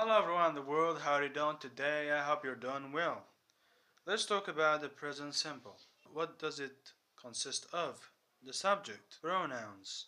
Hello everyone in the world, how are you doing today? I hope you're doing well. Let's talk about the present simple. What does it consist of? The subject, pronouns.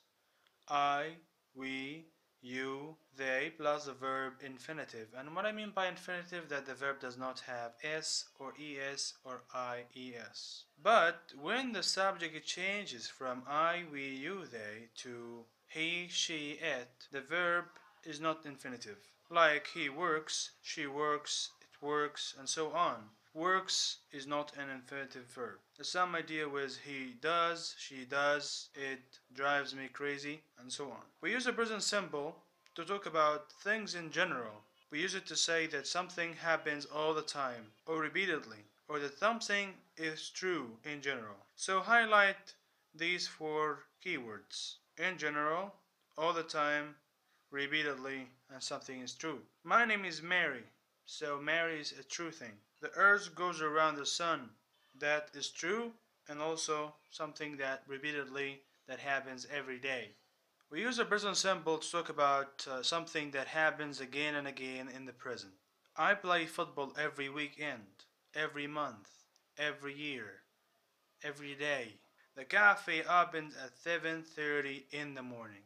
I, we, you, they, plus the verb infinitive. And what I mean by infinitive, that the verb does not have s or es or ies. But when the subject changes from I, we, you, they to he, she, it, the verb is not infinitive. Like he works, she works, it works, and so on. Works is not an infinitive verb. The same idea with he does, she does, it drives me crazy, and so on. We use the present simple to talk about things in general. We use it to say that something happens all the time, or repeatedly, or that something is true in general. So highlight these four keywords. In general, all the time, repeatedly, and something is true. My name is Mary, so Mary is a true thing. The earth goes around the sun. That is true, and also something that repeatedly that happens every day. We use the present simple to talk about uh, something that happens again and again in the present. I play football every weekend, every month, every year, every day. The cafe opens at 7:30 in the morning.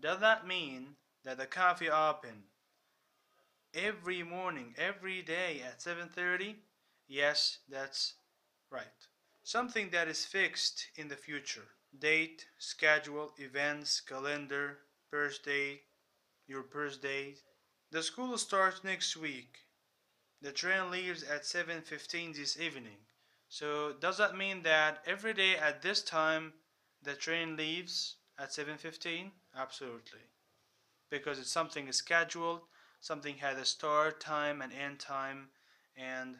Does that mean that the cafe open every morning, every day at 7:30? Yes, that's right. Something that is fixed in the future. Date, schedule, events, calendar, birthday, your birthday. The school starts next week. The train leaves at 7:15 this evening. So does that mean that every day at this time the train leaves at 7:15? Absolutely. Because it's something is scheduled, something had a start time and end time and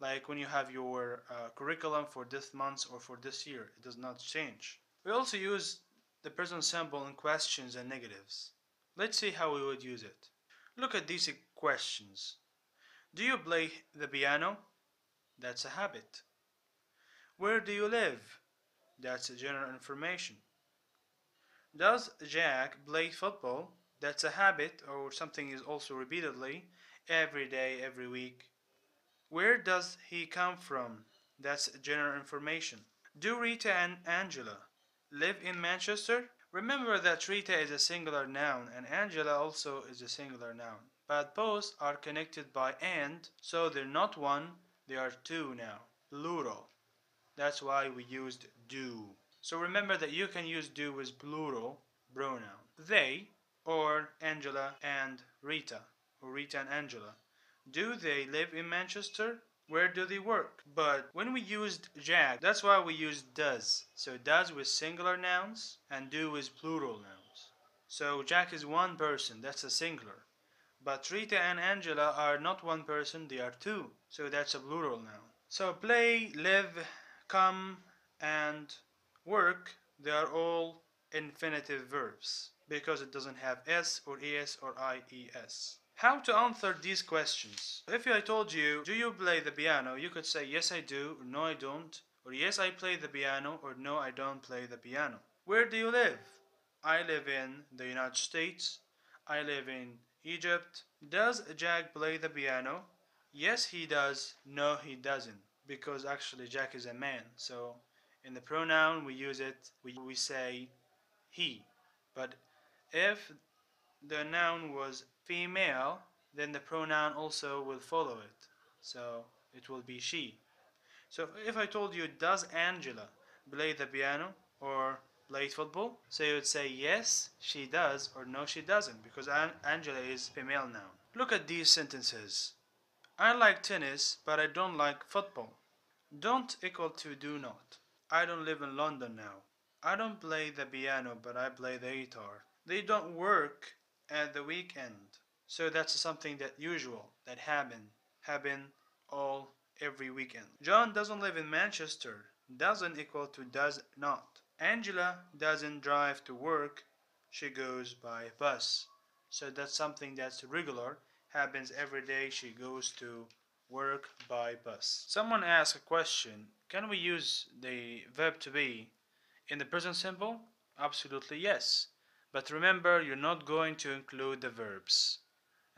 like when you have your uh, curriculum for this month or for this year, it does not change. We also use the present simple in questions and negatives. Let's see how we would use it. Look at these questions. Do you play the piano? That's a habit. Where do you live? That's a general information. Does Jack play football? That's a habit or something is also repeatedly every day, every week. Where does he come from? That's general information. Do Rita and Angela live in Manchester? Remember that Rita is a singular noun and Angela also is a singular noun. But both are connected by and, so they're not one, they are two now. Plural. That's why we used do. So remember that you can use do with plural pronoun. They or Angela and Rita or Rita and Angela. Do they live in Manchester? Where do they work? But when we used Jack, that's why we used does. So does with singular nouns and do with plural nouns. So Jack is one person, that's a singular. But Rita and Angela are not one person, they are two. So that's a plural noun. So play, live, come, and work, they are all infinitive verbs because it doesn't have s or es or ies. How to answer these questions? If I told you, do you play the piano? You could say yes I do, or no I don't, or yes I play the piano, or no I don't play the piano. Where do you live? I live in the United States. I live in Egypt. Does Jack play the piano? Yes he does, no he doesn't because actually Jack is a man. So in the pronoun we use it, we, we say he. But if the noun was female, then the pronoun also will follow it. So it will be she. So if I told you, does Angela play the piano or play football? So you would say yes, she does, or no, she doesn't, because An Angela is female noun. Look at these sentences. I like tennis, but I don't like football. Don't equal to do not. I don't live in London now. I don't play the piano, but I play the guitar. They don't work at the weekend. So that's something that usual, that happen, happen all every weekend. John doesn't live in Manchester. Doesn't equal to does not. Angela doesn't drive to work. She goes by bus. So that's something that's regular happens every day she goes to work by bus. Someone asked a question, can we use the verb to be in the present simple? Absolutely yes. But remember, you're not going to include the verbs.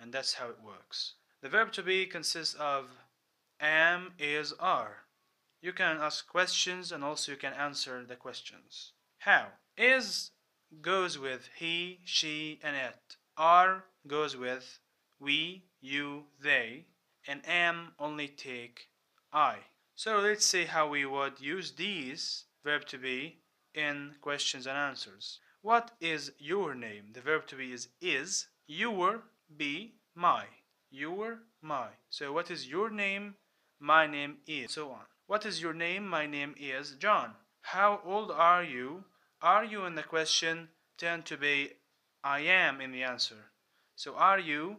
And that's how it works. The verb to be consists of am, is, are. You can ask questions and also you can answer the questions. How? Is goes with he, she, and it. Are goes with we, you, they. And am only take I. So let's see how we would use these verb to be in questions and answers. What is your name? The verb to be is is. Your be my. Your my. So what is your name? My name is. So on. What is your name? My name is John. How old are you? Are you in the question tend to be I am in the answer. So are you?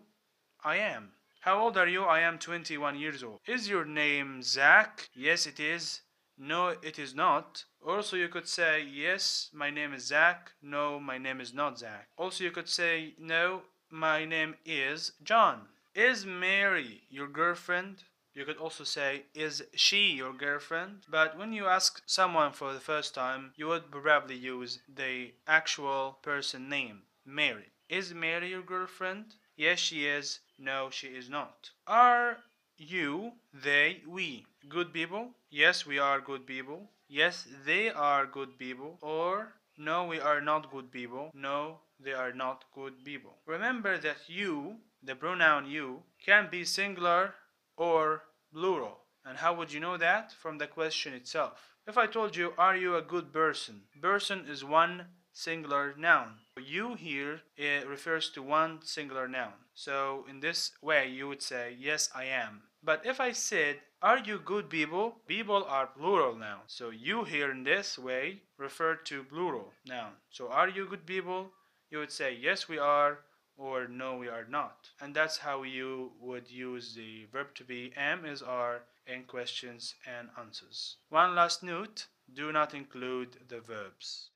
I am. How old are you? I am 21 years old. Is your name Zach? Yes, it is. No, it is not. Also, you could say, yes, my name is Zach. No, my name is not Zach. Also, you could say, no, my name is John. Is Mary your girlfriend? You could also say, is she your girlfriend? But when you ask someone for the first time, you would probably use the actual person name, Mary. Is Mary your girlfriend? Yes, she is. No, she is not. Are you, they, we good people? Yes, we are good people. Yes, they are good people. Or no, we are not good people. No, they are not good people. Remember that you, the pronoun you, can be singular or plural. And how would you know that? From the question itself. If I told you, are you a good person? Person is one singular noun. You here it refers to one singular noun. So in this way you would say, yes, I am. But if I said, are you good people? People are plural noun. So you here in this way refer to plural noun. So are you good people? You would say, yes, we are or no we are not and that's how you would use the verb to be am is are in questions and answers one last note do not include the verbs